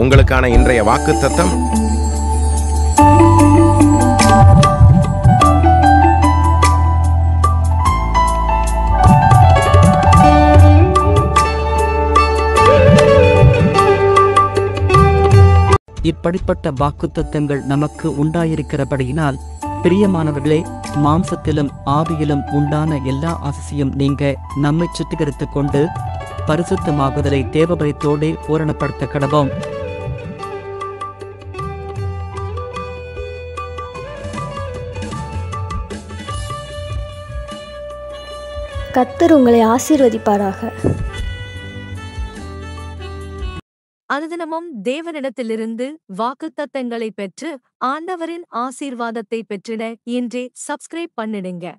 உங்களுக்கான இன்றைய வாக்குத்தத்தம். இப்படிப்பட்ட வாக்குத்தத்தங்கள் நமக்கு உண்டாயிருக்கிறபடியினால் பிரியமானவர்களே மாம்சத்திலும் ஆவியிலும் உண்டான எல்லா ஆசையும் நீங்க நம்மை சுத்திகரித்துக் கொண்டு பரிசுத்தமாகுதலை தேவபயத்தோடே பூரணப்படுத்த கடவோம் கத்தர் உங்களை ஆசீர்வதிப்பாராக. அனுதினமும் தேவனிடத்திலிருந்து வாக்குத்தத்தங்களை பெற்று ஆண்டவரின் ஆசீர்வாதத்தை பெற்றிட இன்றே சப்ஸ்கிரைப் பண்ணிடுங்க.